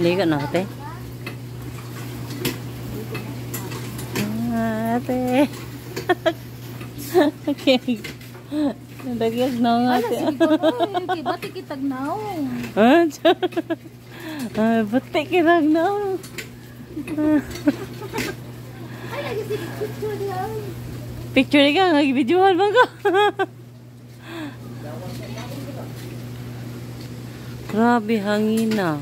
Liga na ate. Ah, ate. Okay. Nadagil na nga ate. Ala, bati kitag na ah, ah, bati kitag na ah. Picture ka, nag-videohan ba ka? Grabe, hangin na.